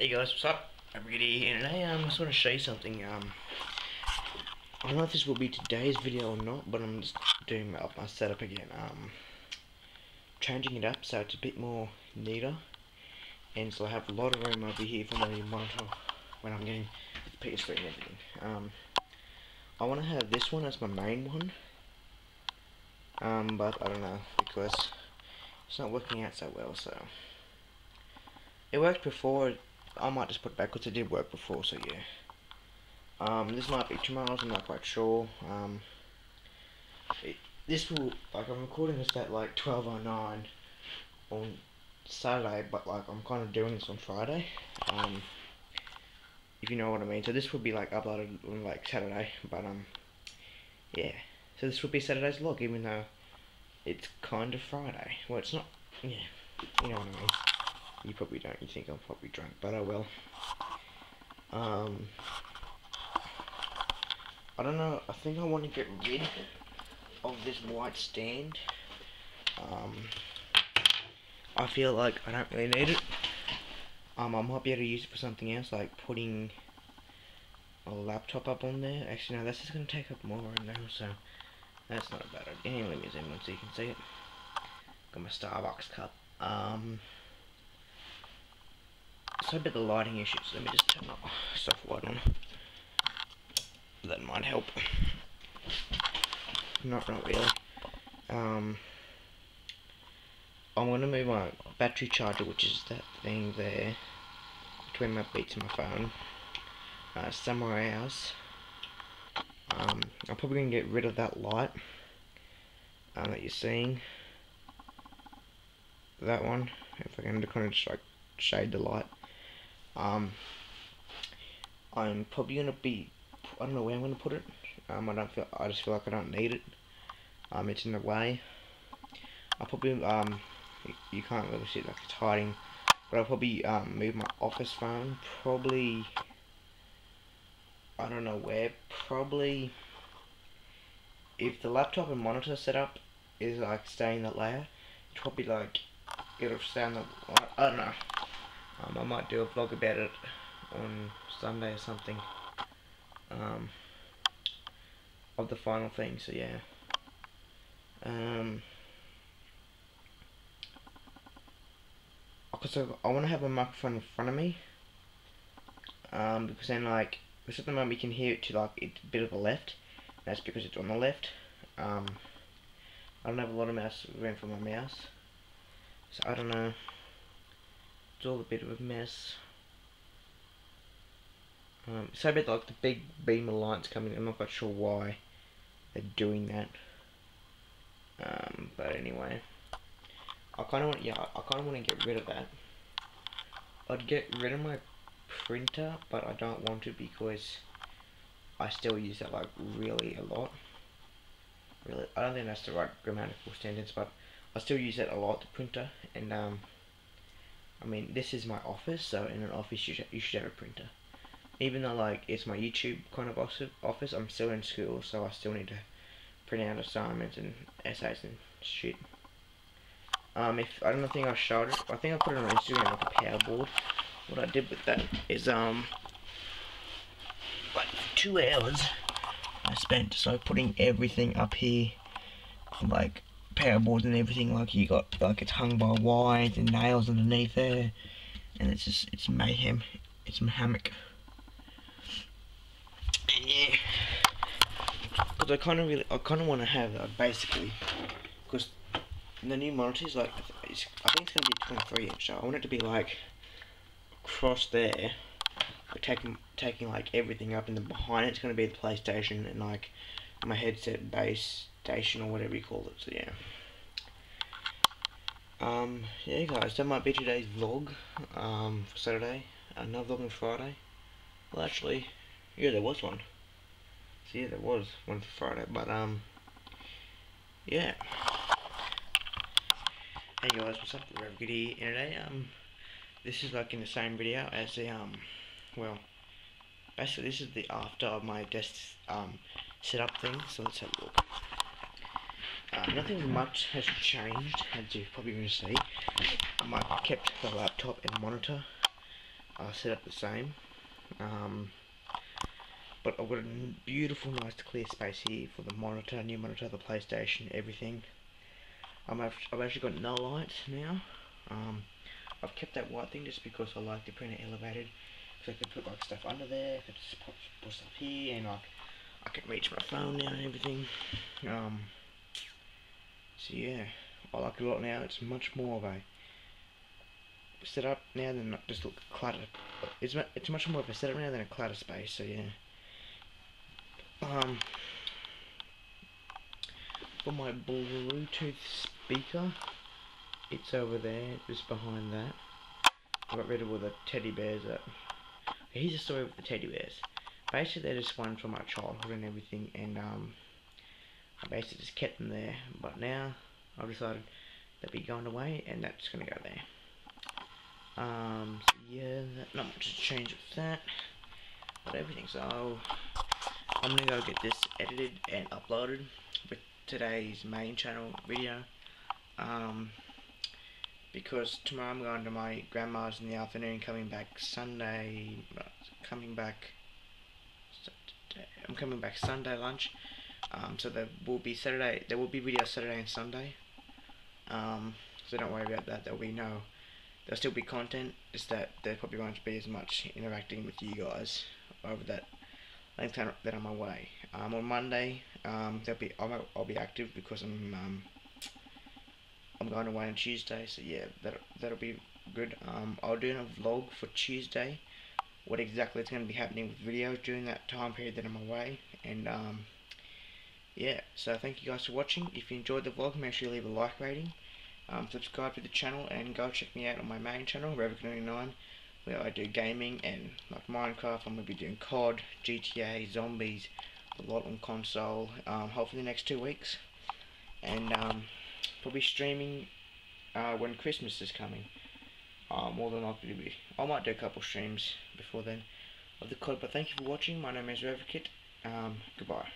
Hey guys, what's up? Everybody here today. Um, I just want to show you something. Um, I don't know if this will be today's video or not, but I'm just doing up my setup again. Um, changing it up so it's a bit more neater, and so I have a lot of room over here for my monitor when I'm getting the PS3 and everything. Um, I want to have this one as my main one. Um, but I don't know because it's not working out so well. So it worked before I might just put it back because it did work before, so yeah. Um, this might be tomorrow, I'm not quite sure. Um, it, this will, like, I'm recording this at like 12.09 on Saturday, but like, I'm kind of doing this on Friday. Um, if you know what I mean. So this will be like uploaded on like Saturday, but um, yeah. So this will be Saturday's vlog, even though it's kind of Friday. Well, it's not, yeah, you know what I mean. You probably don't. You think I'm probably drunk, but I will. Um, I don't know. I think I want to get rid of this white stand. Um, I feel like I don't really need it. Um, I might be able to use it for something else, like putting a laptop up on there. Actually, no, that's just going to take up more room now, so that's not a bad idea. Anyway, let me zoom in so you can see it. Got my Starbucks cup. Um, so a bit of lighting issues. Let me just turn the soft light on. That might help. Not, not really. Um, I'm gonna move my battery charger, which is that thing there, between my Beats and my phone, uh, somewhere else. Um, I'm probably gonna get rid of that light um, that you're seeing. That one, if I can kind of just like shade the light. Um, I'm probably gonna be. I don't know where I'm gonna put it. Um, I don't feel. I just feel like I don't need it. Um, it's in the way. I'll probably um, you, can't really see it like it's hiding, but I'll probably um move my office phone. Probably. I don't know where. Probably. If the laptop and monitor setup is like staying that layer, it's probably like it'll stay on the. I don't know. Um, I might do a vlog about it on Sunday or something. Um, of the final thing, so yeah. Um, because I, want to have a microphone in front of me. Um, because then like, because at the moment you can hear it to like it's a bit of a left. That's because it's on the left. Um, I don't have a lot of mouse room for my mouse. So I don't know it's all a bit of a mess. Um, so a bit like the big beam of lights coming. I'm not quite sure why they're doing that. Um, but anyway, I kind of want yeah, I kind of want to get rid of that. I'd get rid of my printer, but I don't want to because I still use that like really a lot. Really, I don't think that's the right grammatical sentence, but I still use that a lot, the printer, and um, I mean, this is my office, so in an office you should, you should have a printer. Even though like it's my YouTube kind of office, I'm still in school, so I still need to print out assignments and essays and shit. Um, if I don't think I showed it, I think I put it on Instagram like a power board. What I did with that is um, like two hours I spent so putting everything up here, like boards and everything like you got like it's hung by wires and nails underneath there and it's just it's mayhem it's hammock. And yeah because I kind of really I kind of want to have that basically because the new monitor is like I think it's gonna be 23 inch so I want it to be like across there taking taking like everything up and then behind it's gonna be the PlayStation and like my headset base station or whatever you call it. So yeah. Um, yeah guys, that might be today's vlog, um, for Saturday, another vlog on Friday. Well actually, yeah there was one. So yeah there was one for Friday, but um, yeah. Hey guys, what's up? Revocate here today. Um, this is like in the same video as the, um, well, basically this is the after of my desk, um, setup thing, so let's have a look. Uh, nothing much has changed, as you're probably going to see. I've kept the laptop and monitor are set up the same. Um, but I've got a beautiful, nice clear space here for the monitor, new monitor, the PlayStation, everything. Um, I've, I've actually got no lights now. Um, I've kept that white thing just because I like the printer elevated. So I can put like stuff under there, I can just put, put stuff here, and I, I can reach my phone now and everything. Um, so yeah, I like it a lot now. It's much more of a setup now than just look cluttered. It's it's much more of a setup now than a clutter space. So yeah. Um, for my Bluetooth speaker, it's over there, just behind that. I got rid of all the teddy bears. That here's a story with the teddy bears. Basically, they're just ones from my childhood and everything, and um, I basically just kept them there. But now I've decided they'll be going away, and that's gonna go there. Um, so yeah, not much to change with that, but everything. So I'm gonna go get this edited and uploaded with today's main channel video. Um, because tomorrow I'm going to my grandma's in the afternoon, coming back Sunday, coming back, I'm coming back Sunday lunch. Um, so there will be Saturday, there will be videos Saturday and Sunday. Um, so don't worry about that. There'll be no, there'll still be content. Just that there probably won't be as much interacting with you guys over that length that I'm away. Um, on Monday, um, there'll be I'll, I'll be active because I'm um, I'm going away on Tuesday. So yeah, that that'll be good. Um, I'll do a vlog for Tuesday. What exactly is going to be happening with videos during that time period that I'm away, and um, yeah. So thank you guys for watching. If you enjoyed the vlog, make sure you leave a like rating. Um, subscribe to the channel and go check me out on my main channel, Revocate99 where I do gaming and like Minecraft. I'm going to be doing COD, GTA, Zombies, a lot on console. Um, hopefully the next two weeks, and um, probably streaming uh, when Christmas is coming. Uh, more than likely to be. I might do a couple streams before then of the COD. But thank you for watching. My name is Revocate. Um, goodbye.